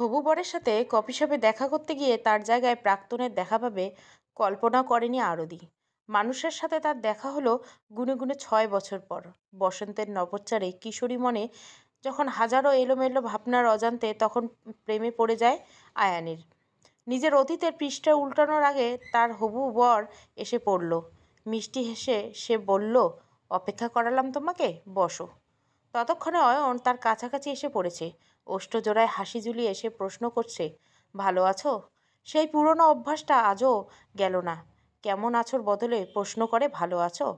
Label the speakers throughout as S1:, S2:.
S1: হবু বরের সাথে কফি শপে দেখা করতে গিয়ে তার জায়গায় প্রাক্তনের দেখা পাবে কল্পনা করেনি আরদি মানুষের সাথে তার দেখা হলো গুনে গুনে ছয় বছর পর। বসন্তের নবচ্চারে কিশোরী মনে যখন হাজারো এলোমেলো ভাবনার অজান্তে তখন প্রেমে পড়ে যায় আয়ানের। নিজের অতীতের পৃষ্ঠা উল্টানোর আগে তার হবু বর এসে পড়ল। মিষ্টি হেসে সে বলল, অপেক্ষা করালাম তোমাকে, বসো। ততক্ষণে অয়ন তার কাছাকাছি এসে পড়েছে। ওষ্ঠজোড়ায় হাসি ঝুলিয়ে এসে প্রশ্ন করছে, ভালো আছো? সেই পুরনো অভ্যাসটা আজও গেল না। কেমন আছোর বদলে প্রশ্ন করে, ভালো আছো?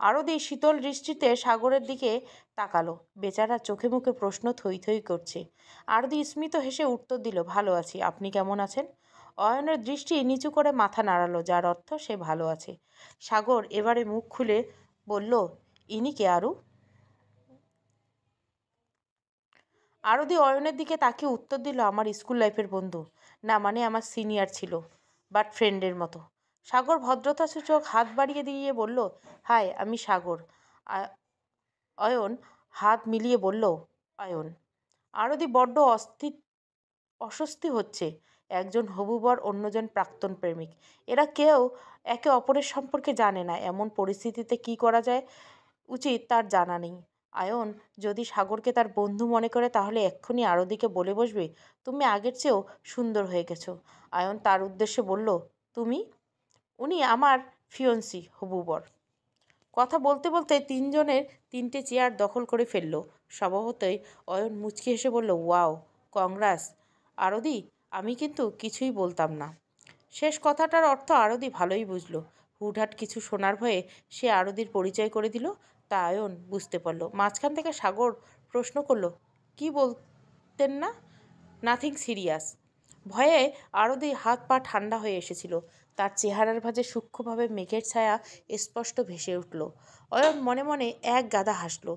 S1: আরদি শীতল দৃষ্টিতে সাগরের দিকে তাকালো। বেচারা চোখে মুখে প্রশ্ন থই থই করছে। আরদি স্মিত হেসে উত্তর দিল, ভালো আছি, আপনি কেমন আছেন? অয়নের দৃষ্টি নিচু করে মাথা নাড়ালো, যার অর্থ সে ভালো আছে। সাগর এবারে মুখ খুলে বলল, ইনি কে আরু? আরদি অয়নের দিকে তাকে উত্তর দিল, আমার স্কুল লাইফের বন্ধু। না মানে আমার সিনিয়র ছিল, বাট ফ্রেন্ডের মতো। সাগর ভদ্রতা সূচক হাত বাড়িয়ে দিয়ে বলল, হাই, আমি সাগর। অয়ন হাত মিলিয়ে বলল, অয়ন। আরদি বড্ড অস্থি, অস্বস্তি হচ্ছে, একজন হবুবর অন্যজন প্রাক্তন প্রেমিক। এরা কেউ একে অপরের সম্পর্কে জানে না, এমন পরিস্থিতিতে কি করা যায় উচিত তার জানা নেই। আয়ন, যদি সাগরকে তার বন্ধু মনে করে, তাহলে এক্ষুনি আরদিকে বলে বসবে, তুমি আগের চেয়েও সুন্দর হয়ে গেছো। আয়ন তার উদ্দেশ্যে বলল, তুমি? উনি আমার ফিয়ন্সি হবুবর কথা বলতে বলতে তিনজনের তিনটে চেয়ার দখল করে ফেলল। স্বভাবতই অয়ন মুচকি হেসে বলল, ওয়াও, কংগ্রাস। আরদি আমি কিন্তু কিছুই বলতাম না। শেষ কথাটার অর্থ আরদি ভালোই বুঝলো। হুটহাট কিছু শোনার ভয়ে সে আরদির পরিচয় করে দিল। তা আয়ন বুঝতে পারল। মাঝখান থেকে সাগর প্রশ্ন করল, কি বলতেন না? নাথিং সিরিয়াস ভয়ে আরদি হাত পা ঠান্ডা হয়ে এসেছিল। তার চেহারার ভাজে সূক্ষ্মভাবে মেঘের ছায়া স্পষ্ট ভেসে উঠল। অয়ন মনে মনে এক গাদা হাসল,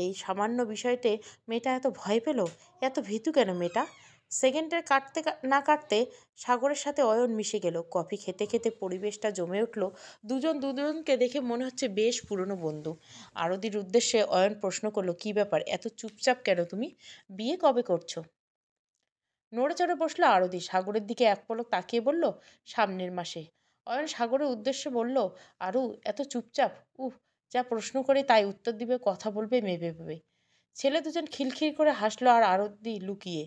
S1: এই সামান্য বিষয়তে মেয়েটা এত ভয় পেল? এত ভীতু কেন মেয়েটা? সেকেন্ডের কাটতে না কাটতে সাগরের সাথে অয়ন মিশে গেল। কফি খেতে খেতে পরিবেশটা জমে উঠল। দুজন দুজনকে দেখে মনে হচ্ছে বেশ পুরনো বন্ধু। আরদির উদ্দেশ্যে অয়ন প্রশ্ন করল, কি ব্যাপার? এত চুপচাপ কেন তুমি? বিয়ে কবে করছ? নড়ে চড়ে বসল আরদি সাগরের দিকে এক পলক তাকিয়ে বলল, সামনের মাসে। অয়ন সাগরের উদ্দেশ্যে বলল, আরু, এত চুপচাপ? উহ, যা প্রশ্ন করে তাই উত্তর দিবে, কথা বলবে, মেপে ভেবে ছেলে দুজন খিলখিল করে হাসলো আর আরদি লুকিয়ে।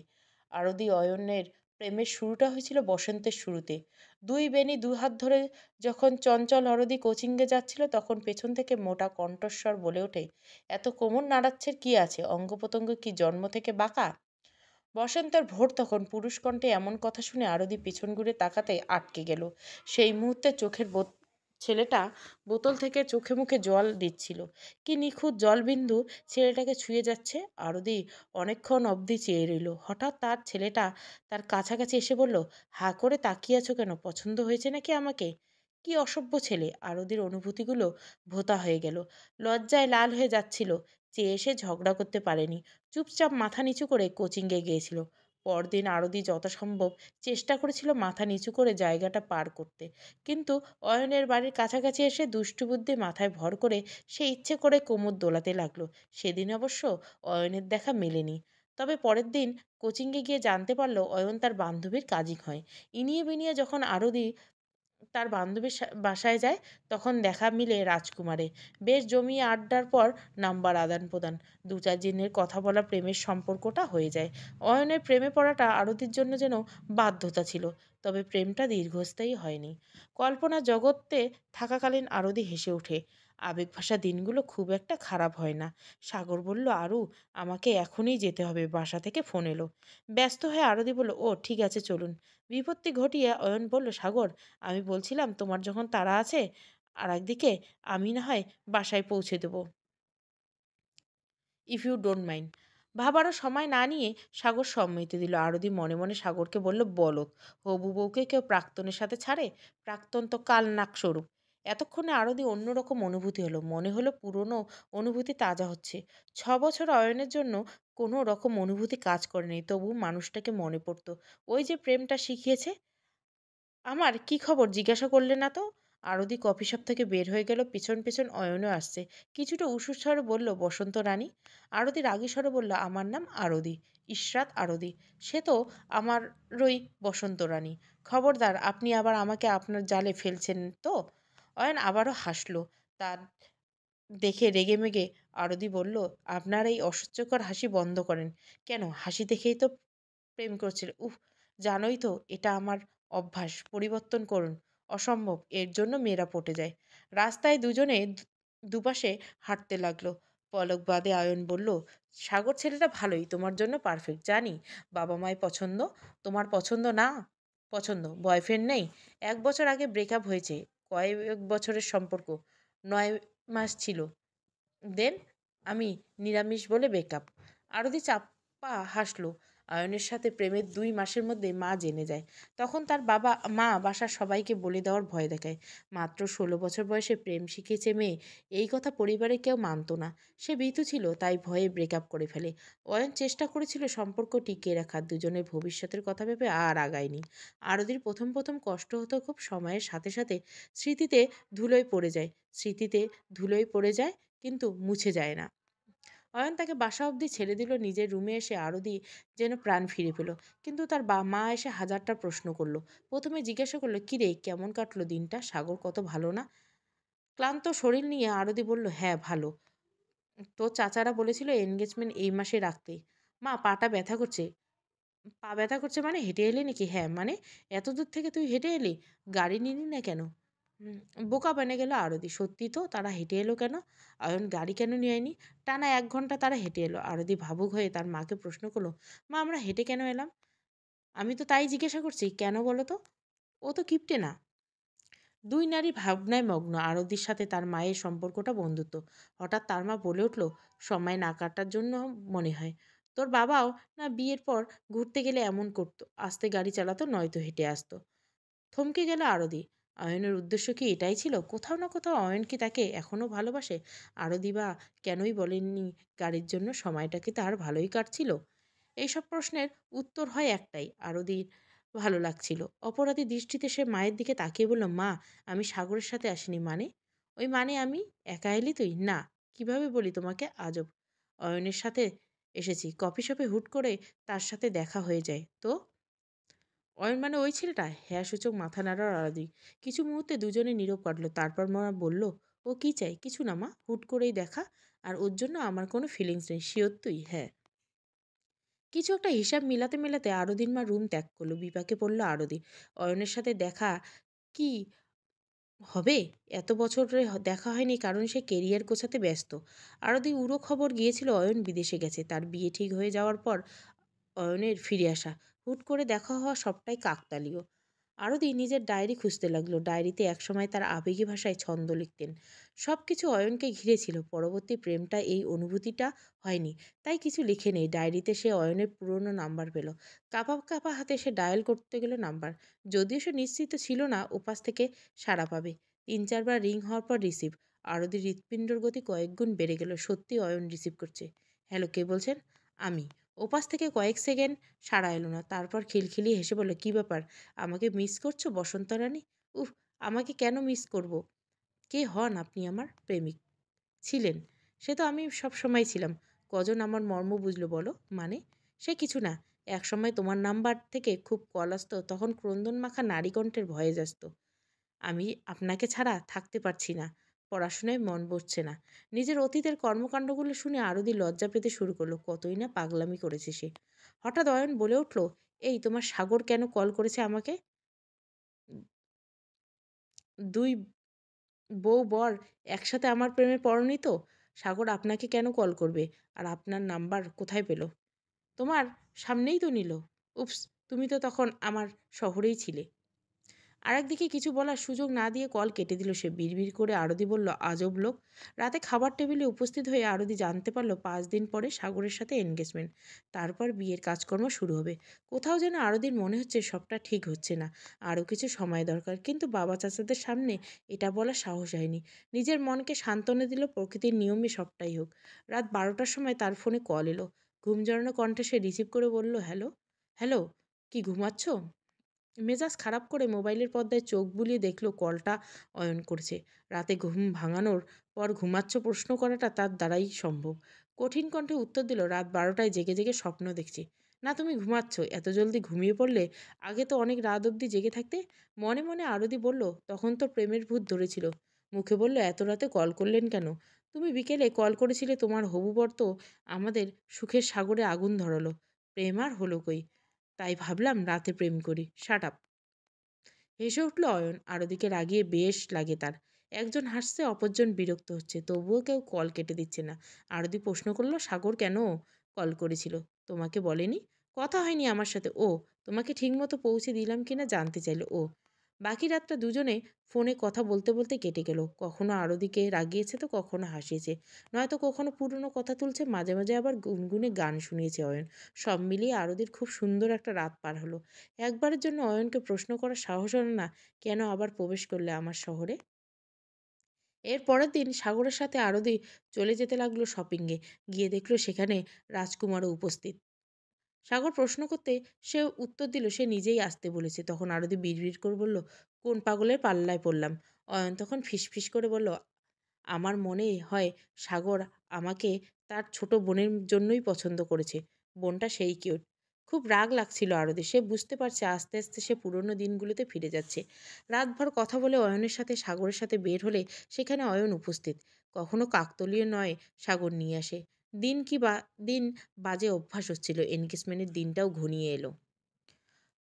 S1: আরদি অয়নের প্রেমের শুরুটা হয়েছিল বসন্তের শুরুতে। দুই বেনি দু হাত ধরে যখন চঞ্চল অরদি কোচিংয়ে যাচ্ছিল তখন পেছন থেকে মোটা কণ্ঠস্বর বলে ওঠে, এত কোমর নাড়াচ্ছের কি আছে? অঙ্গ প্রত্যঙ্গ কি জন্ম থেকে বাঁকা? বসন্তের ভোর তখন পুরুষ কণ্ঠে এমন কথা শুনে আরদি পিছন ঘুরে তাকাতে আটকে গেল। সেই মুহূর্তে চোখের ছেলেটা বোতল থেকে চোখে মুখে জল দিচ্ছিল। কি নিখুঁত জলবিন্দু ছেলেটাকে ছুঁয়ে যাচ্ছে। আরদি অনেকক্ষণ অবধি চেয়ে রইল। হঠাৎ তার ছেলেটা তার কাছাকাছি এসে বলল, হা করে তাকিয়ে আছো কেন? পছন্দ হয়েছে নাকি আমাকে? কি অসভ্য ছেলে! আরদির অনুভূতিগুলো ভোতা হয়ে গেল। লজ্জায় লাল হয়ে যাচ্ছিল। চেয়ে এসে ঝগড়া করতে পারেনি। চুপচাপ মাথা নিচু করে কোচিংয়ে গিয়েছিল। পরদিন আরদি যথাসম্ভব চেষ্টা করেছিল মাথা নিচু করে জায়গাটা পার করতে। কিন্তু অয়নের বাড়ির কাছাকাছি এসে দুষ্টুবুদ্ধি মাথায় ভর করে সে ইচ্ছে করে কোমর দোলাতে লাগল। সেদিন অবশ্য অয়নের দেখা মেলেনি। তবে পরের দিন কোচিংয়ে গিয়ে জানতে পারল অয়ন তার বান্ধবীর কাজিক হয়। ইনিয়ে বিনিয়ে যখন আরদি তার বান্ধবীর বাসায় যায়, তখন দেখা মিলে রাজকুমারে বেশ জমিয়ে আড্ডার পর নাম্বার আদান প্রদান। দু চার দিনের কথা বলা প্রেমের সম্পর্কটা হয়ে যায়। অয়নের প্রেমে পড়াটা আরতির জন্য যেন বাধ্যতা ছিল, তবে প্রেমটা দীর্ঘস্থায়ী হয়নি। কল্পনা জগতে থাকাকালীন আরতি হেসে ওঠে, আবেগ ভাষা দিনগুলো খুব একটা খারাপ হয় না। সাগর বলল, আরু, আমাকে এখনই যেতে হবে, বাসা থেকে ফোন এলো। ব্যস্ত হয়ে আরতি বলল, ও, ঠিক আছে, চলুন। বিপত্তি ঘটিয়ে অয়ন বলল, সাগর, আমি বলছিলাম তোমার যখন তারা আছে আর একদিকে আমি না হয় বাসায় পৌঁছে দেব। ইফ ইউ ডোন্ট মাইন্ড ভাবারও সময় না নিয়ে সাগর সম্মতি দিল। আরদি মনে মনে সাগরকে বলল, বলো, হবু বউকে কেউ প্রাক্তনের সাথে ছাড়ে? প্রাক্তন তো কালনাক স্বরূপ। এতক্ষণে আরদি অন্যরকম অনুভূতি হলো। মনে হলো পুরনো অনুভূতি তাজা হচ্ছে। ছ বছর অয়নের জন্য কোনো রকম অনুভূতি কাজ করেনি, তবু মানুষটাকে মনে পড়তো। ওই যে প্রেমটা শিখিয়েছে। আমার কি খবর? জিজ্ঞাসা করলে না তো? আরদি কফি শপ থেকে বের হয়ে গেল। পিছন পিছন অয়নও আসছে। কিছুটা উসুর স্বরে বলল, বসন্ত রানী? আরতি রাগী স্বরে বলল, আমার নাম আরদি, ইশরাত আরদি। সে তো আমারই বসন্ত রানী। খবরদার, আপনি আবার আমাকে আপনার জালে ফেলছেন তো? অয়ন আবারও হাসলো। তার দেখে রেগে মেগে আরদি বলল, আপনার এই অসহ্যকর হাসি বন্ধ করেন। কেন? হাসি দেখেই তো প্রেম করছিল উফ, জানোই তো, এটা আমার অভ্যাস। পরিবর্তন করুন। অসম্ভব, এর জন্য মেয়েরা পটে যায়। রাস্তায় দুজনে দুপাশে হাঁটতে লাগল। পলক বাদে আয়ন বলল, সাগর ছেলেটা ভালোই, তোমার জন্য পারফেক্ট জানি, বাবা মায় পছন্দ। তোমার পছন্দ না? পছন্দ বয়ফ্রেন্ড নেই। এক বছর আগে ব্রেকআপ হয়েছে। কয়েক বছরের সম্পর্ক নয় মাস ছিল। দেন আমি নিরামিষ বলে ব্রেকআপ আরতি চাপা হাসলো। আয়নের সাথে প্রেমের দুই মাসের মধ্যে মা জেনে যায়। তখন তার বাবা, মা বাসার সবাইকে বলে দেওয়ার ভয় দেখায়। মাত্র ষোলো বছর বয়সে প্রেম শিখেছে মেয়ে, এই কথা পরিবারে কেউ মানত না। সে ভীতু ছিল, তাই ভয়ে ব্রেকআপ করে ফেলে। অয়ন চেষ্টা করেছিল সম্পর্ক টিকিয়ে রাখার, দুজনের ভবিষ্যতের কথা ভেবে আর আগায়নি। আরদির প্রথম প্রথম কষ্ট হতো খুব সময়ের সাথে সাথে স্মৃতিতে ধুলোয় পড়ে যায়। স্মৃতিতে ধুলোয় পড়ে যায়, কিন্তু মুছে যায় না। অয়ন তাকে বাসা অবধি ছেড়ে দিল, নিজের রুমে এসে আরদি যেন প্রাণ ফিরে পেল। কিন্তু তার বা, মা এসে হাজারটা প্রশ্ন করল। প্রথমে জিজ্ঞাসা করল কিরে কেমন কাটলো দিনটা? সাগর কত ভালো না? ক্লান্ত শরীর নিয়ে আরদি বলল হ্যাঁ ভালো। তো চাচারা বলেছিল এনগেজমেন্ট এই মাসে রাখতে। মা, পাটা ব্যথা করছে। পা ব্যথা করছে মানে হেঁটে এলি নাকি? হ্যাঁ মানে? এত দূর থেকে তুই হেঁটে এলি? গাড়ি নিলি না কেন? বোকা বেনে গেল আরতি। সত্যি তো, তারা হেঁটে এলো কেন? অয়ন গাড়ি কেন নিয়ে আয়নি? টানা এক ঘণ্টা তারা হেঁটে এলো। আরতি ভাবুক হয়ে তার মাকে প্রশ্ন করল, মা, আমরা হেঁটে কেন এলাম? আমি তো তাই জিজ্ঞাসা করছি, কেন বলো তো? ও তো কিপটে না। দুই নারী ভাবনায় মগ্ন, আরতির সাথে তার মায়ের সম্পর্কটা বন্ধুত্ব। হঠাৎ তার মা বলে উঠল, সময় না কাটার জন্য মনে হয়। তোর বাবাও না বিয়ের পর ঘুরতে গেলে এমন করতো, আস্তে গাড়ি চালাতো নয়তো হেঁটে আসতো। থমকে গেল আরদি অয়নের উদ্দেশ্য কি এটাই ছিল? কোথাও না কোথাও অয়ন কি তাকে এখনও ভালোবাসে? আরদি বা কেনই বলেননি? গাড়ির জন্য সময়টা কি তার ভালোই কাটছিল? এইসব প্রশ্নের উত্তর হয় একটাই আরদির ভালো লাগছিল। অপরাধী দৃষ্টিতে সে মায়ের দিকে তাকিয়ে বলল, মা, আমি সাগরের সাথে আসিনি মানে? ওই মানে আমি একা এলি তুই? না, কীভাবে বলি তোমাকে? আজব। অয়নের সাথে এসেছি। কফি শপে হুট করে তার সাথে দেখা হয়ে যায়। তো? অয়ন মানে ওই ছেলেটা? হ্যাঁ সূচক মাথা নাড়ার আলাদি কিছু মুহূর্তে দুজনে নীরব কাটলো তারপর মা বলল, ও কি চাই? কিছু না মা, হুট করেই দেখা। আর ওর জন্য আমার কোনো ফিলিংস নেই। শিওর তুই? হ্যাঁ। কিছু একটা হিসাব মিলাতে মেলাতে আরদিন মা রুম ত্যাগ করল। বিপাকে পড়ল আরদি অয়নের সাথে দেখা কি হবে? এত বছরে দেখা হয়নি। কারণ সে কেরিয়ার গোছাতে ব্যস্ত। আরদি উড়ো খবর গিয়েছিল অয়ন বিদেশে গেছে। তার বিয়ে ঠিক হয়ে যাওয়ার পর অয়নের ফিরে আসা। হুট করে দেখা হওয়া সবটাই কাকতালীয়। আরতি নিজের ডায়েরি খুঁজতে লাগল। ডায়েরিতে একসময় তার আবেগী ভাষায় ছন্দ লিখতেন। সব কিছু অয়নকে ঘিরে ছিল পরবর্তী প্রেমটা এই অনুভূতিটা হয়নি। তাই কিছু লিখে নেই। ডায়েরিতে সে অয়নের পুরনো নাম্বার পেল। কাপা কাপা হাতে সে ডায়াল করতে গেল নাম্বার। যদিও সে নিশ্চিত ছিল না উপাস থেকে সাড়া পাবে। তিন চারবার রিং হওয়ার পর রিসিভ। আরতি হৃৎপিণ্ডর গতি কয়েক গুণ বেড়ে গেল। সত্যি অয়ন রিসিভ করছে। হ্যালো, কে বলছেন? আমি। ওপাশ থেকে কয়েক সেকেন্ড, সাড়া এলো না। তারপর খিলখিলি হেসে বলল, কী ব্যাপার? আমাকে মিস করছ, বসন্ত রানী? উফ, আমাকে কেন মিস করব? কে হন আপনি আমার প্রেমিক? ছিলেন? সে তো আমি সব সময় ছিলাম। কজন আমার মর্ম বুঝলো বলো? মানে? সে কিছু না। এক সময় তোমার নাম্বার থেকে খুব কল আসতো, তখন ক্রন্দন মাখা নারীকণ্ঠের ভয়ে যাস্ত আমি আপনাকে ছাড়া থাকতে পারছি না। পড়াশোনায় মন বসছে না। নিজের অতীতের কর্মকাণ্ডগুলো শুনে আরদি লজ্জা পেতে শুরু করল, কতই না পাগলামি করেছে সে। হঠাৎ অয়ন বলে উঠল, এই, তোমার সাগর কেন কল করেছে আমাকে? দুই বউ বর একসাথে আমার প্রেমে পড়নি তো, সাগর আপনাকে কেন কল করবে? আর আপনার নাম্বার কোথায় পেল? তোমার সামনেই তো নিল। উপস তুমি তো তখন আমার শহরেই ছিলে। আরেকদিকে কিছু বলার সুযোগ না দিয়ে কল কেটে দিল সে। বিড়বিড় করে আরদি বলল, আজব লোক। রাতে খাবার টেবিলে উপস্থিত হয়ে আরদি জানতে পারল পাঁচ দিন পরে সাগরের সাথে এনগেজমেন্ট তারপর বিয়ের কাজকর্ম শুরু হবে। কোথাও যেন আরদির মনে হচ্ছে সবটা ঠিক হচ্ছে না। আরও কিছু সময় দরকার, কিন্তু বাবা চাচাদের সামনে এটা বলার সাহস হয়নি। নিজের মনকে সান্ত্বনা দিল, প্রকৃতির নিয়মে সবটাই হোক। রাত বারোটার সময় তার ফোনে কল এলো। ঘুম জড়ানো কণ্ঠে সে রিসিভ করে বলল, হ্যালো হ্যালো, কি ঘুমাচ্ছ? মেজাজ খারাপ করে মোবাইলের পর্দায় চোখ বুলিয়ে দেখল কলটা অয়ন করছে। রাতে ঘুম ভাঙানোর পর ঘুমাচ্ছ প্রশ্ন করাটা তার দ্বারাই সম্ভব। কঠিন কণ্ঠে উত্তর দিল, রাত বারোটায় জেগে জেগে স্বপ্ন দেখছি। না, তুমি ঘুমাচ্ছ। এত জলদি ঘুমিয়ে পড়লে আগে তো অনেক রাত অবধি জেগে থাকতে? মনে মনে আরতি বলল, তখন তো প্রেমের ভূত ধরেছিল। মুখে বলল, এত রাতে কল করলেন কেন? তুমি বিকেলে কল করেছিলে, তোমার হবু বর তো আমাদের সুখের সাগরে আগুন ধরালো। প্রেম আর হলো কই? তাই ভাবলাম রাতে প্রেম করি শাট আপ হেসে উঠল অয়ন, আর ওদিকে রাগিয়ে বেশ লাগে তার। একজন হাসছে, অপরজন বিরক্ত হচ্ছে, তবুও কেউ কল কেটে দিচ্ছে না। আরদি প্রশ্ন করল, সাগর কেন কল করেছিল? তোমাকে বলেনি? কথা হয়নি আমার সাথে। ও, তোমাকে ঠিকমতো পৌঁছে দিলাম কিনা জানতে চাইলো। ও বাকি রাতটা দুজনে ফোনে কথা বলতে বলতে কেটে গেল। কখনো আরদিকে রাগিয়েছে তো কখনো হাসিয়েছে। নয়তো কখনো পুরনো কথা তুলছে, মাঝে মাঝে আবার গুনগুনে গান শুনিয়েছে অয়ন। সব মিলিয়ে আরদির খুব সুন্দর একটা রাত পার হলো। একবারের জন্য অয়নকে প্রশ্ন করার সাহস হলো না, কেন আবার প্রবেশ করলে আমার শহরে? এর পরের দিন সাগরের সাথে আরদি চলে যেতে লাগল শপিংয়ে গিয়ে দেখল সেখানে রাজকুমারও উপস্থিত। সাগর প্রশ্ন করতে সে উত্তর দিল, সে নিজেই আসতে বলেছে। তখন আরতি বিড়বিড় করে বলল, কোন পাগলের পাল্লায় পড়লাম? অয়ন তখন ফিসফিস করে বলল, আমার মনে হয় সাগর আমাকে তার ছোট বোনের জন্যই পছন্দ করেছে। বোনটা সেই কিউট। খুব রাগ লাগছিল আরতি। সে বুঝতে পারছে আস্তে আস্তে সে পুরনো দিনগুলোতে ফিরে যাচ্ছে। রাতভর কথা বলে অয়নের সাথে সাগরের সাথে বের হলে সেখানে অয়ন উপস্থিত। কখনো কাকতলীয় নয় সাগর নিয়ে আসে। দিন কি বা, দিন বাজে অভ্যাস হচ্ছিল। এনগেজমেন্টের দিনটাও ঘনিয়ে এলো।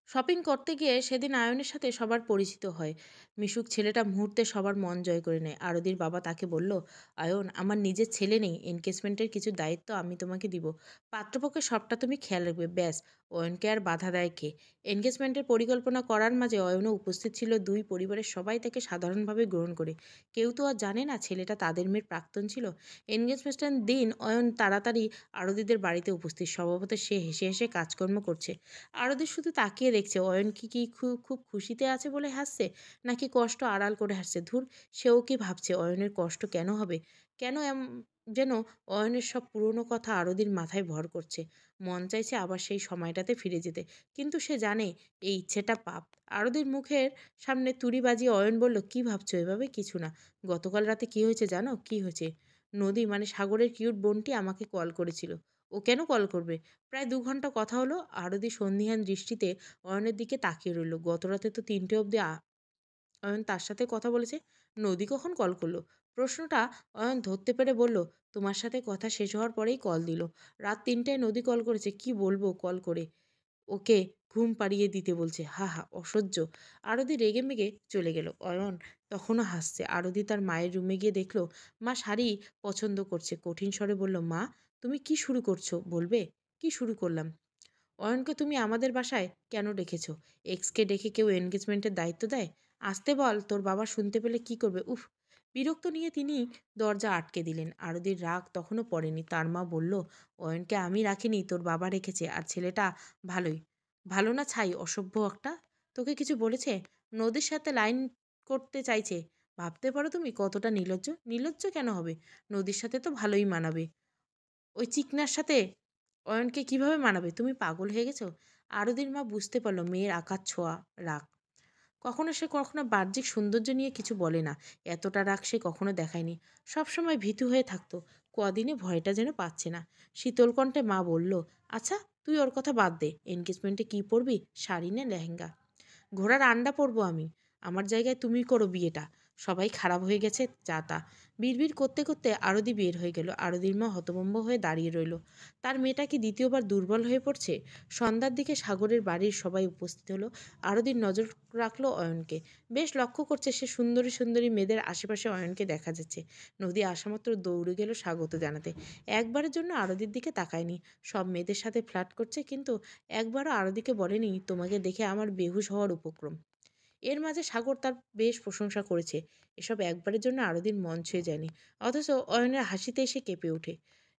S1: শপিং করতে গিয়ে সেদিন আয়নের সাথে সবার পরিচিত হয়। মিশুক ছেলেটা মুহূর্তে সবার মন জয় করে নেয়। আরদির বাবা তাকে বলল, আয়ন, আমার নিজের ছেলে নেই। এনগেজমেন্টের কিছু দায়িত্ব আমি তোমাকে দিব। পাত্রপক্ষে সবটা তুমি খেয়াল রাখবে। ব্যাস অয়নকে আর বাধা দেয় কে? এনগেজমেন্টের পরিকল্পনা করার মাঝে অয়নও উপস্থিত ছিল দুই পরিবারের সবাই তাকে সাধারণভাবে গ্রহণ করে। কেউ তো আর জানে না ছেলেটা তাদের মেয়ের প্রাক্তন ছিল। এনগেজমেন্টের দিন অয়ন তাড়াতাড়ি আরদিদের বাড়িতে উপস্থিত। স্বভাবত সে হেসে হেসে কাজকর্ম করছে। আরদি শুধু তাকিয়ে দেখছে, অয়ন কি কি খুব খুব খুশিতে আছে বলে হাসছে, নাকি কষ্ট আড়াল করে হাসছে? ধুর, সেও কি ভাবছে অয়নের কষ্ট কেন হবে? কেন যেন অয়নের সব পুরনো কথা আরদির মাথায় ভর করছে। মন চাইছে আবার সেই সময়টাতে ফিরে যেতে। কিন্তু সে জানে, এই ইচ্ছেটা পাপ। আরদির মুখের সামনে তুড়ি বাজিয়ে অয়ন বলল, কি ভাবছ এভাবে? কিছু না। গতকাল রাতে কি হয়েছে জানো? কি হয়েছে? নদী মানে সাগরের কিউট বোনটি আমাকে কল করেছিল। ও কেন কল করবে? প্রায় দু ঘণ্টা কথা হলো। আরদি সন্ধিহান দৃষ্টিতে অয়নের দিকে তাকিয়ে রইল। গত রাতে তো তিনটে অবধি অয়ন তার সাথে কথা বলেছে। নদী কখন কল করল? প্রশ্নটা অয়ন ধরতে পেরে বলল, তোমার সাথে কথা শেষ হওয়ার পরেই কল দিল। রাত তিনটায় নদী কল করেছে, কি বলব কল করে? ওকে ঘুম পাড়িয়ে দিতে বলছে, হা হা, অসহ্য। আরদি রেগে মেগে চলে গেল। অয়ন তখনও হাসছে। আরদি তার মায়ের রুমে গিয়ে দেখল, মা শাড়ি পছন্দ করছে। কঠিন স্বরে বলল, মা, তুমি কি শুরু করছ? বলবে? কি শুরু করলাম? অয়নকে তুমি আমাদের বাসায় কেন রেখেছো? এক্সকে ডেকে কেউ এনগেজমেন্টের দায়িত্ব দেয়? আসতে বল, তোর বাবা শুনতে পেলে কি করবে? উফ বিরক্ত নিয়ে তিনি দরজা আটকে দিলেন। আরদির রাগ তখনও পড়েনি। তার মা বলল, অয়নকে আমি রাখিনি, তোর বাবা রেখেছে, আর ছেলেটা ভালোই। ভালো না ছাই, অসভ্য একটা? তোকে কিছু বলেছে? নদীর সাথে লাইন করতে চাইছে। ভাবতে পারো তুমি কতটা নির্লজ্জ নির্লজ্জ কেন হবে? নদীর সাথে তো ভালোই মানাবে। ওই চিকনার সাথে অয়নকে কীভাবে মানাবে? তুমি পাগল হয়ে গেছো? আরদির মা বুঝতে পারল, মেয়ের আকার ছোঁয়া, রাগ। কখনো সে কখনো বাহ্যিক সৌন্দর্য নিয়ে কিছু বলে না। এতটা রাগ সে কখনো দেখায়নি। সবসময় ভীতু হয়ে থাকতো। কদিনে ভয়টা যেন পাচ্ছে না। শীতলকণ্ঠে মা বলল আচ্ছা তুই ওর কথা বাদ দে। এনগেজমেন্টে কি পরবি? শাড়ি নে, লেহেঙ্গা। ঘোড়ার আন্ডা পরবো আমি। আমার জায়গায় তুমি করো বিয়েটা। সবাই খারাপ হয়ে গেছে, যা তা। বিড়বিড় করতে করতে আরদি বের হয়ে গেল। আরদির মা হতভম্ব হয়ে দাঁড়িয়ে রইল। তার মেয়েটা কি দ্বিতীয়বার দুর্বল হয়ে পড়ছে? সন্ধ্যার দিকে সাগরের বাড়ির সবাই উপস্থিত হলো। আরদির নজর রাখল অয়নকে। বেশ লক্ষ্য করছে সে সুন্দরী সুন্দরী মেয়েদের আশেপাশে অয়নকে দেখা যাচ্ছে। নদী আসামাত্র দৌড়ে গেল স্বাগত জানাতে। একবারের জন্য আরদির দিকে তাকায়নি। সব মেয়েদের সাথে ফ্ল্যাট করছে, কিন্তু একবারও আরদিকে বলেনি, তোমাকে দেখে আমার বেহুশ হওয়ার উপক্রম। এর মাঝে সাগর তার বেশ প্রশংসা করেছে। এসব একবারের জন্য আরদিন মন ছুঁয়ে যায়নি। অথচ অয়নের হাসিতে এসে কেঁপে ওঠে।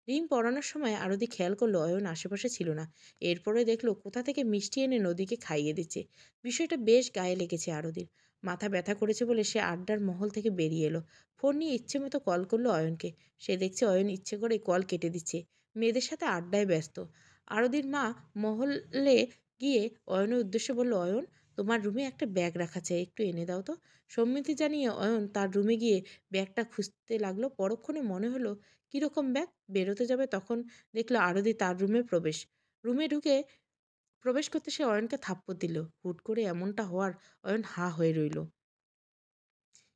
S1: রিং পড়ানোর সময় আরদি খেয়াল করল অয়ন আশেপাশে ছিল না। এরপরে দেখল কোথা থেকে মিষ্টি এনে নদীকে খাইয়ে দিচ্ছে। বিষয়টা বেশ গায়ে লেগেছে আরদির মাথা ব্যথা করেছে বলে সে আড্ডার মহল থেকে বেরিয়ে এলো। ফোন নিয়ে ইচ্ছে মতো কল করল অয়নকে। সে দেখছে অয়ন ইচ্ছে করে কল কেটে দিচ্ছে। মেয়েদের সাথে আড্ডায় ব্যস্ত। আরদির মা মহলে গিয়ে অয়নের উদ্দেশ্যে বলল, অয়ন তোমার রুমে একটা ব্যাগ রাখা চাই, একটু এনে দাও তো। সম্মতি জানিয়ে অয়ন তার রুমে গিয়ে ব্যাগটা খুঁজতে লাগল। পরক্ষণে মনে হলো, কীরকম ব্যাগ? বেরোতে যাবে তখন দেখল আরতি তার রুমে প্রবেশ। রুমে ঢুকে প্রবেশ করতে সে অয়নকে থাপ্পড় দিল। হুট করে এমনটা হওয়ার অয়ন হা হয়ে রইল।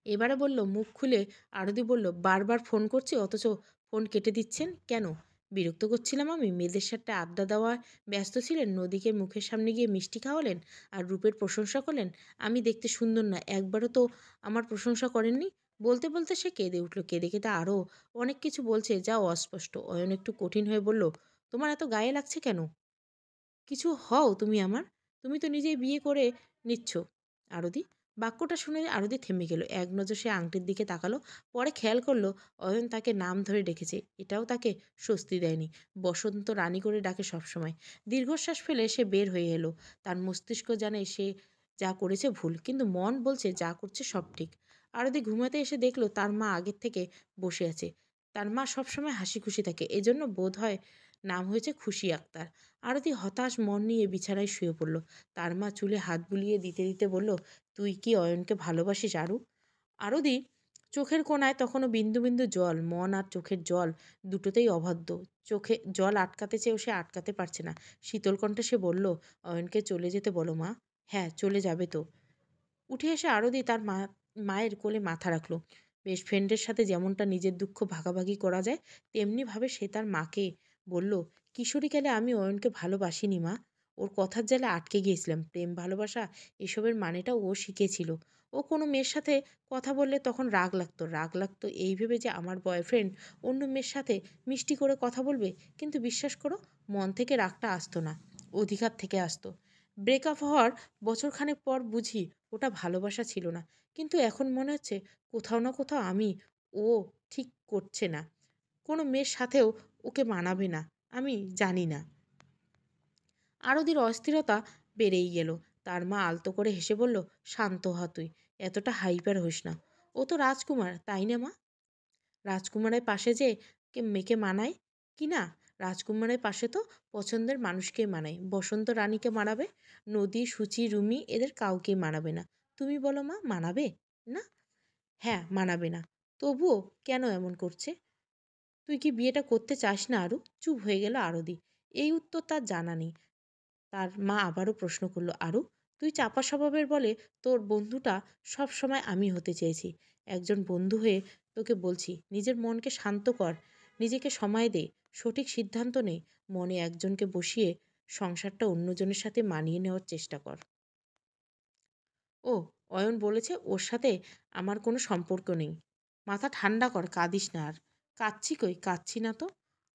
S1: এবারে বলল, মুখ খুলে আরতি বলল, বারবার ফোন করছি, অথচ ফোন কেটে দিচ্ছেন কেন? বিরক্ত করছিলাম আমি। মেয়েদের সাথে আড্ডা দেওয়া ব্যস্ত ছিলেন, নদীকে মুখের সামনে গিয়ে মিষ্টি খাওয়ালেন আর রূপের প্রশংসা করলেন। আমি দেখতে সুন্দর না, একবারও তো আমার প্রশংসা করেননি। বলতে বলতে সে কেঁদে উঠল। কেঁদে কেঁদে আরও অনেক কিছু বলছে যা অস্পষ্ট। অয়ন একটু কঠিন হয়ে বলল, তোমার এত গায়ে লাগছে কেন? কিছু হও তুমি আমার। তুমি তো নিজেই বিয়ে করে নিচ্ছ। আরদি বাক্যটা শুনে আরতি থেমে গেল। এক নজর সে আংটির দিকে তাকালো, পরে খেয়াল করল, অয়ন তাকে নাম ধরে ডেকেছে। এটাও তাকে স্বস্তি দেয়নি। বসন্ত রানী করে ডাকে সবসময়। দীর্ঘশ্বাস ফেলে সে বের হয়ে এলো। তার মস্তিষ্ক জানে সে যা করেছে ভুল, কিন্তু মন বলছে যা করছে সব ঠিক। আরতি ঘুমাতে এসে দেখল তার মা আগের থেকে বসে আছে। তার মা সবসময় হাসি খুশি থাকে। এজন্য বোধ হয় নাম হয়েছে খুশি আক্তার। আরতি হতাশ মন নিয়ে বিছানায় শুয়ে পড়ল। তার মা চুলে হাত বুলিয়ে দিতে দিতে বলল তুই কি অয়নকে ভালোবাসিস আরু? আরদি চোখের কোনায় তখনও বিন্দু বিন্দু জল, মন আর চোখের জল দুটোতেই অবাধ্য চোখে জল আটকাতে চেয়েও সে আটকাতে পারছে না। শীতল কণ্ঠে সে বলল, অয়নকে চলে যেতে বলো মা। হ্যাঁ চলে যাবে তো। উঠে এসে আরদি তার মা, মায়ের কোলে মাথা রাখল। বেস্ট ফ্রেন্ডের সাথে যেমনটা নিজের দুঃখ ভাগাভাগি করা যায়, তেমনিভাবে সে তার মাকে বলল, কিশোরীকালে আমি অয়নকে ভালোবাসিনি মা ওর কথার জালে আটকে গিয়েছিলাম। প্রেম, ভালোবাসা, এসবের মানেটা ও শিখেছিল। ও কোনো মেয়ের সাথে কথা বললে তখন রাগ লাগতো। রাগ লাগতো এই ভেবে যে আমার বয়ফ্রেন্ড অন্য মেয়ের সাথে মিষ্টি করে কথা বলবে, কিন্তু বিশ্বাস করো, মন থেকে রাগটা আসতো না, অধিকার থেকে আসতো। ব্রেকআপ হওয়ার বছরখানেক পর বুঝি ওটা ভালোবাসা ছিল না, কিন্তু এখন মনে হচ্ছে কোথাও না কোথাও আমি, ও ঠিক করছে না। কোনো মেয়ের সাথেও ওকে মানাবে না, আমি জানি না। আরতির অস্থিরতা বেড়েই গেল। তার মা আলতো করে হেসে বলল, শান্ত হ তুই, এতটা হাইপার হইস না। ও তো রাজকুমার, তাই না মা? রাজকুমারের পাশে যে কে, মেয়েকে মানায়? কি না, রাজকুমারের পাশে তো পছন্দের মানুষকে মানায়। বসন্ত রানীকে মানাবে, নদী, সুচি, রুমি, এদের কাউকে মানাবে না। তুমি বলো মা, মানাবে না? হ্যাঁ মানাবে না। তবুও কেন এমন করছে? তুই কি বিয়েটা করতে চাস না আরু? চুপ হয়ে গেল আরদি। এই উত্তর তার জানা নেই। তার মা আবারও প্রশ্ন করল, আরু, তুই চাপা স্বভাবের বলে তোর বন্ধুটা সব সময় আমি হতে চেয়েছি। একজন বন্ধু হয়ে তোকে বলছি, নিজের মনকে শান্ত কর, নিজেকে সময় দে, সঠিক সিদ্ধান্ত নে, মনে একজনকে বসিয়ে সংসারটা অন্যজনের সাথে মানিয়ে নেওয়ার চেষ্টা কর। ও, অয়ন বলেছে ওর সাথে আমার কোনো সম্পর্ক নেই। মাথা ঠান্ডা কর, কাঁদিস না আর। কাঁদছি কই? কাঁদছি না তো?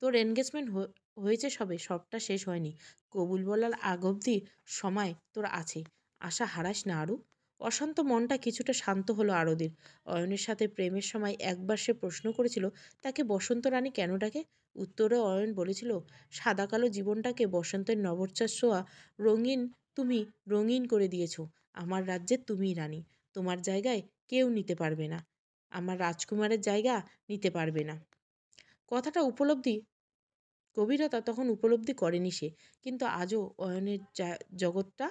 S1: তোর এনগেজমেন্ট হয়েছে সবে, সবটা শেষ হয়নি। কবুল বলার আগ অবধি সময় তোর আছে আশা হারাস না আরু। অশান্ত মনটা কিছুটা শান্ত হলো আরদির। অয়নের সাথে প্রেমের সময় একবার সে প্রশ্ন করেছিল, তাকে বসন্ত রানী কেন ডাকে? উত্তরে অয়ন বলেছিল, সাদা কালো জীবনটাকে বসন্তের নবচ্ছাস ছোঁয়া, রঙিন তুমি রঙিন করে দিয়েছ। আমার রাজ্যে তুমিই রানী। তোমার জায়গায় কেউ নিতে পারবে না। আমার রাজকুমারের জায়গা নিতে পারবে না। কথাটা উপলব্ধি গভীরতা তখন উপলব্ধি করেনি সে। কিন্তু আজও অয়নের জগৎটা,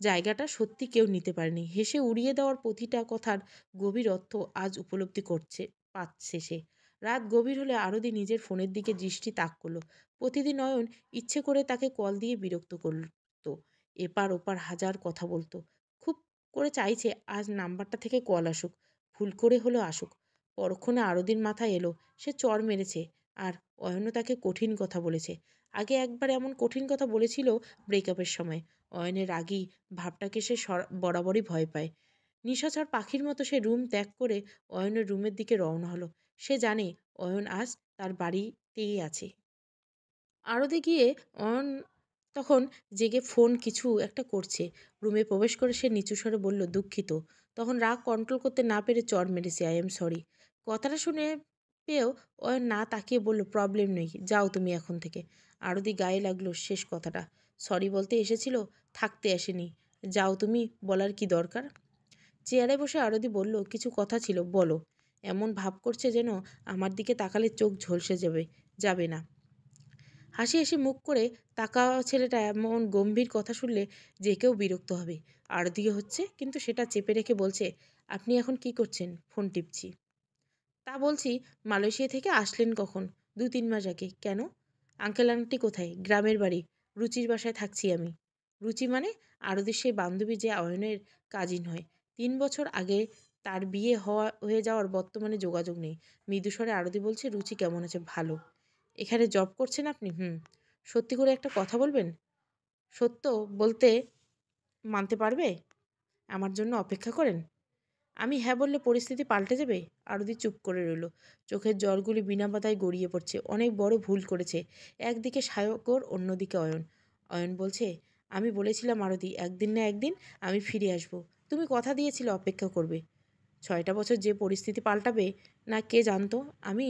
S1: জায়গাটা সত্যি কেউ নিতে পারেনি। হেসে উড়িয়ে দেওয়ার প্রতিটা কথার গভীর অর্থ আজ উপলব্ধি করছে, পাচ্ছে সে। রাত গভীর হলে আরদি নিজের ফোনের দিকে দৃষ্টি তাক করল। প্রতিদিন অয়ন ইচ্ছে করে তাকে কল দিয়ে বিরক্ত করতো, এপার ওপার হাজার কথা বলতো। খুব করে চাইছে আজ নাম্বারটা থেকে কল আসুক, ভুল করে হলেও আসুক। পরক্ষণে আরদিন মাথায় এলো, সে চর মেরেছে। আর অয়নও তাকে কঠিন কথা বলেছে। আগে একবার এমন কঠিন কথা বলেছিল ব্রেকআপের সময়। অয়নের রাগী ভাবটাকে সে বরাবরই ভয় পায়। নিশাচর পাখির মতো সে রুম ত্যাগ করে অয়নের রুমের দিকে রওনা হলো। সে জানে অয়ন আজ তার বাড়িতেই আছে। আরতে গিয়ে অয়ন তখন জেগে ফোন কিছু একটা করছে। রুমে প্রবেশ করে সে নিচু স্বরে বলল, দুঃখিত। তখন রাগ কন্ট্রোল করতে না পেরে চর মেরেছে আই এম সরি কথাটা শুনে পেয়েও ও না তাকিয়ে বলল প্রবলেম নেই, যাও তুমি এখন থেকে। আরতি গায়ে লাগল শেষ কথাটা। সরি বলতে এসেছিল, থাকতে আসেনি। যাও তুমি, বলার কি দরকার? চেয়ারে বসে আরতি বলল, কিছু কথা ছিল, বলো। এমন ভাব করছে যেন আমার দিকে তাকালে চোখ ঝলসে যাবে যাবে না। হাসি হাসি মুখ করে তাকা ছেলেটা, এমন গম্ভীর কথা শুনলে যে কেউ বিরক্ত হবে। আর হচ্ছে, কিন্তু সেটা চেপে রেখে বলছে, আপনি এখন কি করছেন? ফোন টিপছি। তা বলছি, মালয়েশিয়া থেকে আসলেন কখন? দু তিন মাস আগে। কেন? আঙ্কেল আন্টি কোথায়? গ্রামের বাড়ি। রুচির বাসায় থাকছি আমি। রুচি মানে আরদের সেই বান্ধবী যে অয়নের কাজিন হয়। তিন বছর আগে তার বিয়ে হওয়া, হয়ে যাওয়ার বর্তমানে যোগাযোগ নেই। মৃদুস্বরে আরতি বলছে, রুচি কেমন আছে? ভালো। এখানে জব করছেন আপনি? হুম। সত্যি করে একটা কথা বলবেন? সত্য বলতে মানতে পারবে? আমার জন্য অপেক্ষা করেন? আমি হ্যাঁ বললে পরিস্থিতি পাল্টে যাবে? আরতি চুপ করে রইল। চোখের জলগুলি বিনা পাতায় গড়িয়ে পড়ছে। অনেক বড় ভুল করেছে। একদিকে সায়কর, অন্যদিকে অয়ন। অয়ন বলছে, আমি বলেছিলাম আরতি, একদিন না একদিন আমি ফিরে আসব। তুমি কথা দিয়েছিলে অপেক্ষা করবে। ছয়টা বছর যে পরিস্থিতি পাল্টাবে, না কে জানতো? আমি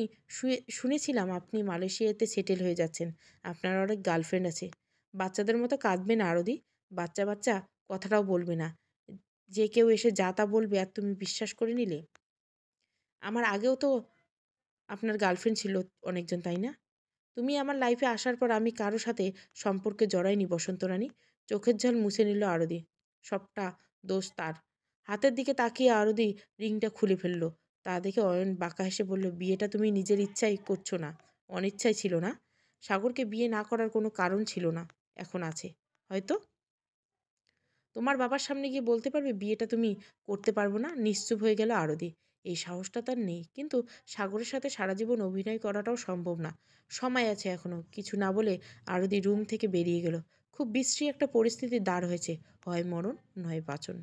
S1: শুনেছিলাম আপনি মালয়েশিয়াতে সেটেল হয়ে যাচ্ছেন। আপনার অনেক গার্লফ্রেন্ড আছে। বাচ্চাদের মতো কাঁদবে না আরদি বাচ্চা বাচ্চা, কথাটাও বলবে না। যে কেউ এসে যা তা বলবে আর তুমি বিশ্বাস করে নিলে? আমার আগেও তো আপনার গার্লফ্রেন্ড ছিল অনেকজন, তাই না? তুমি আমার লাইফে আসার পর আমি কারও সাথে সম্পর্কে জড়াইনি বসন্ত রানী। চোখের জল মুছে নিল আরদি। সবটা দোষ তার। হাতের দিকে তাকিয়ে আরদি রিংটা খুলে ফেলল। তা দেখে অয়ন বাঁকা হেসে বলল, বিয়েটা তুমি নিজের ইচ্ছাই করছ না। অনিচ্ছাই ছিল না। সাগরকে বিয়ে না করার কোনো কারণ ছিল না। এখন আছে। হয়তো তোমার বাবার সামনে গিয়ে বলতে পারবে, বিয়েটা তুমি করতে পারব না, নিশ্চুপ হয়ে গেল আরদি এই সাহসটা তার নেই। কিন্তু সাগরের সাথে সারা জীবন অভিনয় করাটাও সম্ভব না। সময় আছে এখনও কিছু না বলে আরদি রুম থেকে বেরিয়ে গেল। খুব বিশ্রী একটা পরিস্থিতি দাঁড় হয়েছে। হয় মরণ, নয় বাচন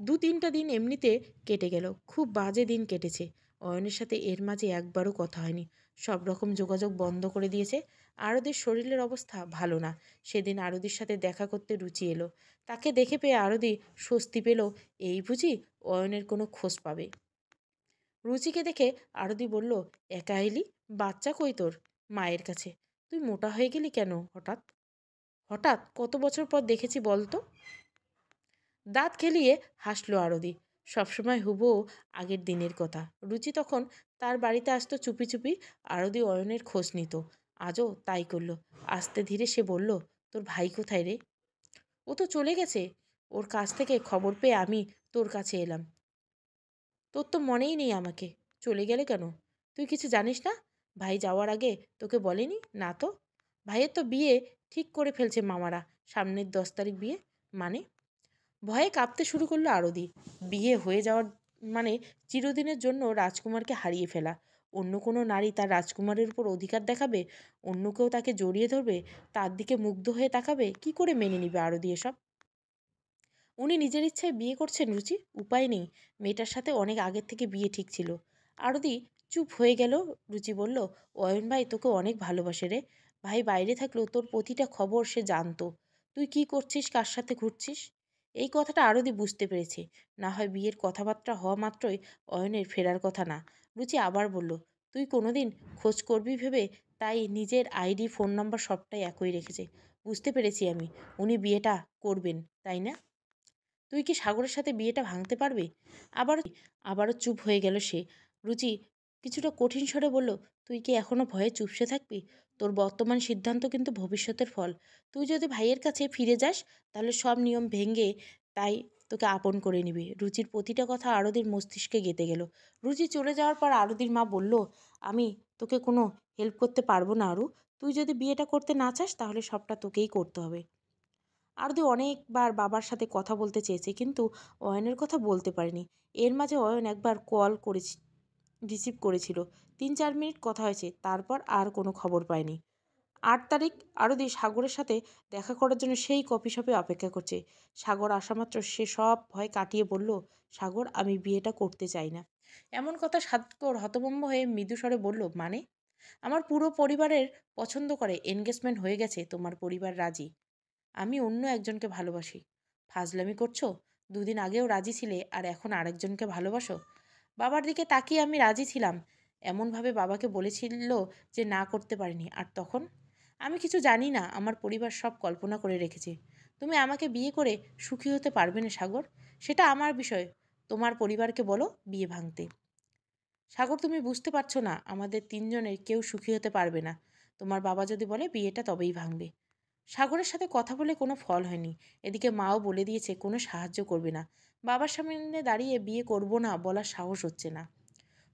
S1: দু তিনটা দিন এমনিতে কেটে গেল। খুব বাজে দিন কেটেছে। অয়নের সাথে এর মাঝে একবারও কথা হয়নি। সব রকম যোগাযোগ বন্ধ করে দিয়েছে। আরদের শরীরের অবস্থা ভালো না। সেদিন আরদির সাথে দেখা করতে রুচি এলো। তাকে দেখে পেয়ে আরদি স্বস্তি পেল, এই বুঝি অয়নের কোনো খোঁজ পাবে? রুচিকে দেখে আরদি বলল, একা এলি? বাচ্চা কই তোর? মায়ের কাছে, তুই মোটা হয়ে গেলি কেন হঠাৎ? হঠাৎ? কত বছর পর দেখেছি বলতো? দাঁত খেলিয়ে হাসলো আরদি, সবসময় হুবো আগের দিনের কথা। রুচি তখন তার বাড়িতে আসতো চুপি চুপি, আরদি অয়নের খোঁজ নিত। আজও তাই করল। আস্তে ধীরে সে বলল, তোর ভাই কোথায় রে? ও তো চলে গেছে। ওর কাছ থেকে খবর পেয়ে আমি তোর কাছে এলাম। তোর তো মনেই নেই আমাকে। চলে গেলে কেন? তুই কিছু জানিস না? ভাই যাওয়ার আগে তোকে বলেনি? না তো? ভাইয়ের তো বিয়ে ঠিক করে ফেলছে মামারা সামনের দশ তারিখ বিয়ে। মানে? ভয়ে কাঁপতে শুরু করল আরদি। বিয়ে হয়ে যাওয়ার মানে চিরদিনের জন্য রাজকুমারকে হারিয়ে ফেলা। অন্য কোনো নারী তার রাজকুমারের উপর অধিকার দেখাবে? অন্য কেউ তাকে জড়িয়ে ধরবে? তার দিকে মুগ্ধ হয়ে তাকাবে? কি করে মেনে নিবে আরদি এসব উনি নিজের ইচ্ছায় বিয়ে করছেন, রুচি। উপায় নেই। মেয়েটার সাথে অনেক আগের থেকে বিয়ে ঠিক ছিল। আরদি চুপ হয়ে গেল। রুচি বলল, অয়ন ভাই, তোকে অনেক ভালোবাসে রে। ভাই, বাইরে থাকলেও তোর প্রতিটা খবর সে জানতো। তুই কি করছিস? কার সাথে ঘুরছিস? এই কথাটা আরদি বুঝতে পেরেছে। না হয় বিয়ের কথাবার্তা হওয়া মাত্রই অয়নের ফেরার কথা না। রুচি আবার বলল, তুই কোনোদিন খোঁজ করবি ভেবে তাই নিজের আইডি, ফোন নাম্বার সবটাই একই রেখেছে। বুঝতে পেরেছি আমি, উনি বিয়েটা করবেন, তাই না? তুই কি সাগরের সাথে বিয়েটা ভাঙতে পারবি? আবার, আবারও চুপ হয়ে গেল সে। রুচি কিছুটা কঠিন স্বরে বলল, তুই কি এখনও ভয়ে চুপসে থাকবি? তোর বর্তমান সিদ্ধান্ত কিন্তু ভবিষ্যতের ফল। তুই যদি ভাইয়ের কাছে ফিরে যাস, তাহলে সব নিয়ম ভেঙে তাই তোকে আপন করে নিবে। রুচির প্রতিটা কথা আরদির মস্তিষ্কে গেতে গেল। রুচি চলে যাওয়ার পর আরদির মা বলল, আমি তোকে কোনো হেল্প করতে পারব না আরু। তুই যদি বিয়েটা করতে না চাস, তাহলে সবটা তোকেই করতে হবে। আরদি অনেকবার বাবার সাথে কথা বলতে চেয়েছে, কিন্তু অয়নের কথা বলতে পারেনি। এর মাঝে অয়ন একবার কল করেছি রিসিভ করেছিল। তিন চার মিনিট কথা হয়েছে, তারপর আর কোনো খবর পায়নি। আট তারিখ আরদি সাগরের সাথে দেখা করার জন্য সেই কফি শপে অপেক্ষা করছে। সাগর আসামাত্র সে সব ভয় কাটিয়ে বলল, সাগর, আমি বিয়েটা করতে চাই না। এমন কথা সাগর হতভম্ব হয়ে মৃদুস্বরে বলল মানে? আমার পুরো পরিবারের পছন্দ করে এনগেজমেন্ট হয়ে গেছে, তোমার পরিবার রাজি। আমি অন্য একজনকে ভালোবাসি। ফাজলামি করছ? দুদিন আগেও রাজি ছিলে, আর এখন আরেকজনকে ভালোবাসো? বাবার দিকে তাকিয়ে আমি রাজি ছিলাম। এমনভাবে বাবাকে বলেছিল যে না করতে পারিনি, আর তখন? আমি কিছু জানি না, আমার পরিবার সব কল্পনা করে রেখেছে। তুমি আমাকে বিয়ে করে সুখী হতে পারবে না, সাগর। সেটা আমার বিষয়। তোমার পরিবারকে বলো বিয়ে ভাঙতে। সাগর, তুমি বুঝতে পারছ না, আমাদের তিনজনের কেউ সুখী হতে পারবে না। তোমার বাবা যদি বলে বিয়েটা তবেই ভাঙবে। সাগরের সাথে কথা বলে কোনো ফল হয়নি। এদিকে মাও বলে দিয়েছে, কোনো সাহায্য করবে না। বাবার সামনে দাঁড়িয়ে বিয়ে করব না বলার সাহস হচ্ছে না।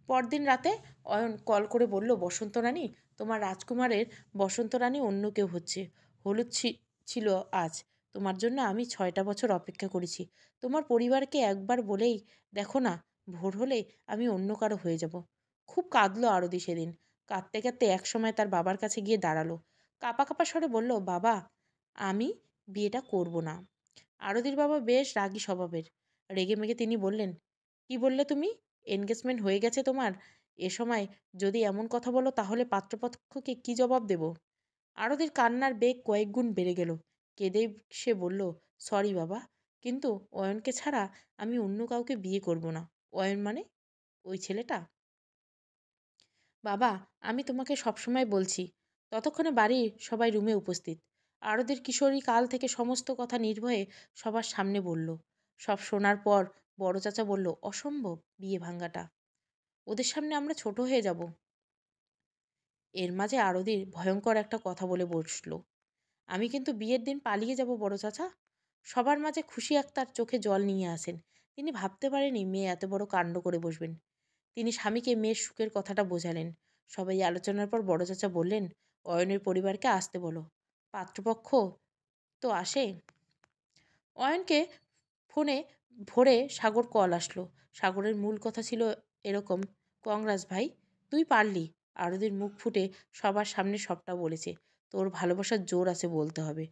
S1: পরদিন রাতে অয়ন কল করে বলল, বসন্ত রানী, তোমার রাজকুমারের বসন্ত রানী অন্য কেউ হচ্ছে। হলুদ ছিল আজ। তোমার জন্য আমি ছয়টা বছর অপেক্ষা করেছি। তোমার পরিবারকে একবার বলেই দেখো না, ভোর হলে আমি অন্য কারও হয়ে যাব। খুব কাঁদলো আরদি সেদিন। কাঁদতে কাঁদতে একসময় তার বাবার কাছে গিয়ে দাঁড়াল। কাপা কাপা স্বরে বলল, বাবা, আমি বিয়েটা করব না। আরদির বাবা বেশ রাগী স্বভাবের। রেগে মেগে তিনি বললেন, কি বললে তুমি? এনগেজমেন্ট হয়ে গেছে তোমার? এ সময় যদি এমন কথা বলো, তাহলে পাত্রপক্ষকে কি জবাব দেব? আরদির কান্নার বেগ কয়েক গুণ বেড়ে গেল। কেঁদে সে বলল, সরি বাবা, কিন্তু অয়নকে ছাড়া আমি অন্য কাউকে বিয়ে করব না। অয়ন মানে ওই ছেলেটা? বাবা, আমি তোমাকে সবসময় বলছি। ততক্ষণে বাড়ির সবাই রুমে উপস্থিত। আরদের কিশোরী কাল থেকে সমস্ত কথা নির্ভয়ে সবার সামনে বলল। সব শোনার পর বড় চাচা বলল, অসম্ভব বিয়ে ভাঙ্গাটা। ওদের সামনে আমরা ছোট হয়ে যাব। এর মাঝে আরদির ভয়ঙ্কর একটা কথা বলে বসল। আমি কিন্তু বিয়ের দিন পালিয়ে যাব বড় চাচা। সবার মাঝে খুশি আক্তার চোখে জল নিয়ে আসেন। তিনি ভাবতে পারেনি মেয়ে এত বড় কাণ্ড করে বসবেন। তিনি স্বামীকে মেয়ের সুখের কথাটা বোঝালেন। সবাই আলোচনার পর বড় চাচা বললেন, অয়নের পরিবারকে আসতে বলো। পাত্রপক্ষ তো আসে। অয়নকে ফোনে ভোরে সাগর কল আসলো। সাগরের মূল কথা ছিল এরকম, কংগ্রাস ভাই, তুই পারলি। আরদির মুখ ফুটে সবার সামনে সবটা বলেছে। তোর ভালোবাসার জোর আছে বলতে হবে।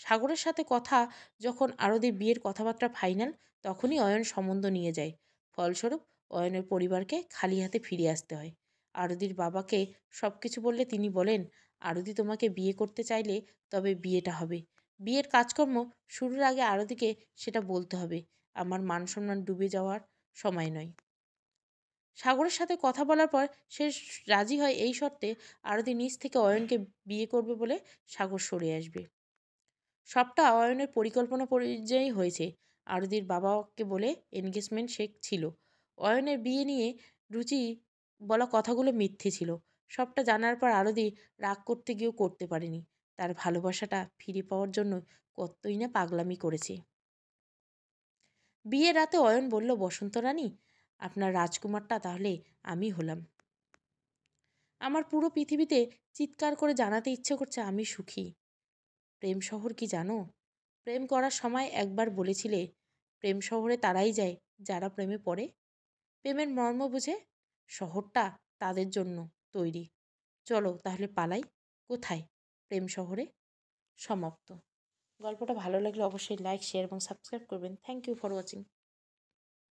S1: সাগরের সাথে কথা, যখন আরদি বিয়ের কথাবার্তা ফাইনাল, তখনই অয়ন সম্বন্ধ নিয়ে যায়। ফলস্বরূপ, অয়নের পরিবারকে খালি হাতে ফিরে আসতে হয়। আরদির বাবাকে সব কিছু বললে তিনি বলেন আরদি তোমাকে বিয়ে করতে চাইলে তবে বিয়েটা হবে। বিয়ের কাজকর্ম শুরুর আগে আরদিকে সেটা বলতে হবে। আমার মান সম্মান ডুবে যাওয়ার সময় নয়। সাগরের সাথে কথা বলার পর সে রাজি হয় এই শর্তে আরতি নিজ থেকে অয়নকে বিয়ে করবে বলে সাগর সরে আসবে। সবটা অয়নের পরিকল্পনা পর্যায়েই হয়েছে। আরতির বাবাকে বলে এনগেজমেন্ট শেখ ছিল। অয়নের বিয়ে নিয়ে রুচি বলা কথাগুলো মিথ্যে ছিল। সবটা জানার পর আরতি রাগ করতে গিয়েও করতে পারেনি। তার ভালোবাসাটা ফিরে পাওয়ার জন্য কতই না পাগলামি করেছে। বিয়ে রাতে অয়ন বলল, বসন্ত রানী, আপনার রাজকুমারটা তাহলে আমি হলাম। আমার পুরো পৃথিবীতে চিৎকার করে জানাতে ইচ্ছে করছে আমি সুখী। প্রেম শহর কি জানো? প্রেম করার সময় একবার বলেছিলে, প্রেম শহরে তারাই যায়, যারা প্রেমে পড়ে। প্রেমের মর্ম বুঝে শহরটা তাদের জন্য তৈরি। চলো তাহলে পালাই। কোথায়? প্রেম শহরে। সমাপ্ত। গল্পটা ভালো লাগলে অবশ্যই লাইক শেয়ার এবং সাবস্ক্রাইব করবেন। Thank you for watching